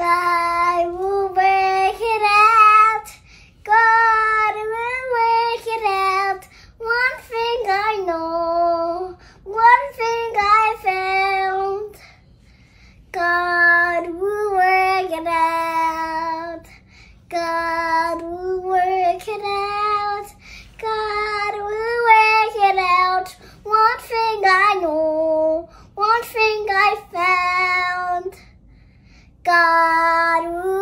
I will work it out. God will work it out. One thing I know, one thing I found. God will work it out. God will work it out. God will work it out. One thing I know. Karu.